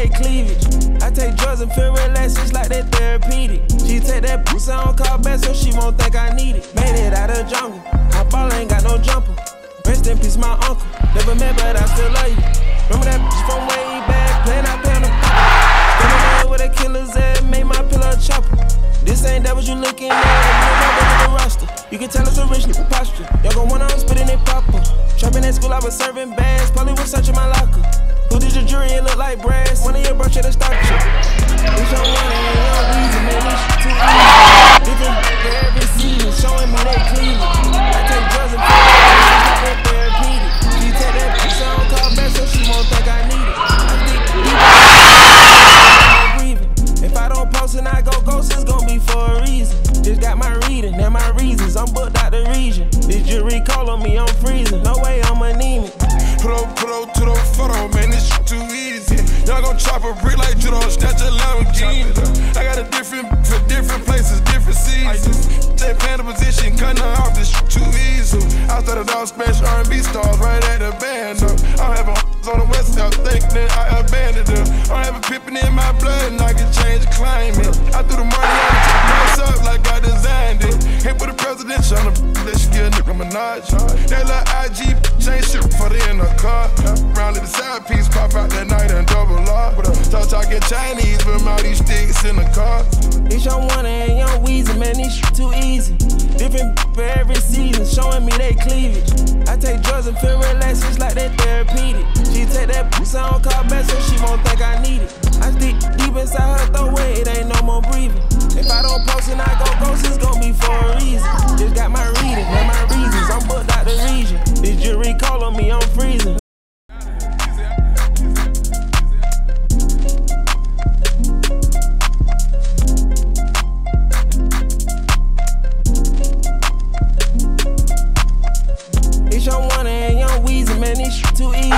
they cleavage. I take drugs and feel relaxed, it's like that therapeutic. She take that pussy on call back so she won't think I need it. Made it out of jungle. I ball ain't got no jumper. Rest in peace, my uncle. Never met, but I still love you. Remember that bitch from way back, playing out there on the with a killer's head, made my pillow chopper. This ain't that what you looking at, you know roster. You can tell it's a rich nigga posture. Y'all gon' wanna I'm spitting it proper. Trapping at school, I was serving bags, probably was searching my locker. Who did your? It look like brass. One of your brush at the start shit. It's your money and your reason, man. This shit too easy. Different for every season, showing me they cleavage. I take drugs and that therapeutic. She take that piece on call back so she won't think I need it. I think breathing. If I don't post and I go ghost, it's gonna be for a reason. Just got my reading and my reasons. I'm booked out the region. This jury call on me, I'm freezing. No chop a brick like judo, snatch a Lamborghini. I got a different, for different places, different seasons. Take panda position, cutting off, this too easy. I started off smash R&B stars right at the band. Up. I'm having on the west side, think that I abandoned her. I'm having pippin' in my blood, and I can change climate. I threw the the let you get a nigga Minaj. That little IG change shit for the in the car. Round the side piece, pop out that night and double R. Talk talking Chinese, but all these sticks in the car. It's your one and young Weezy, man, this shit too easy. Different for every season, showing me they cleavage. I take drugs and feel relaxed, it's like that therapeutic. She take that pussy on call back so she won't think I need it. I stick Your one and young Weezy, man, this shit too easy.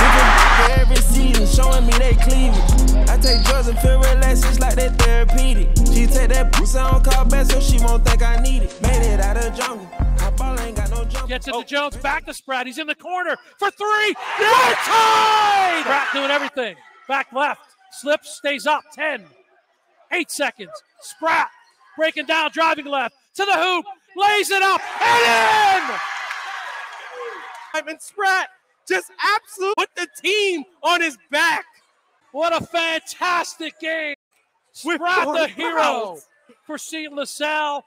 Different for every season, showing me they cleavage. I take drugs and feel relaxed, it's like that therapeutic. She take that pussy on call back so she won't think I need it. Made it out of jungle. I ball ain't got no jump. Gets it to oh. Jones, back to Spratt. He's in the corner for three. They're tied! Spratt doing everything. Back left. Slips, stays up. 10. Eight seconds. Spratt breaking down, driving left to the hoop. Lays it up and in! And Spratt just absolutely put the team on his back. What a fantastic game. With Spratt the hero for St. LaSalle.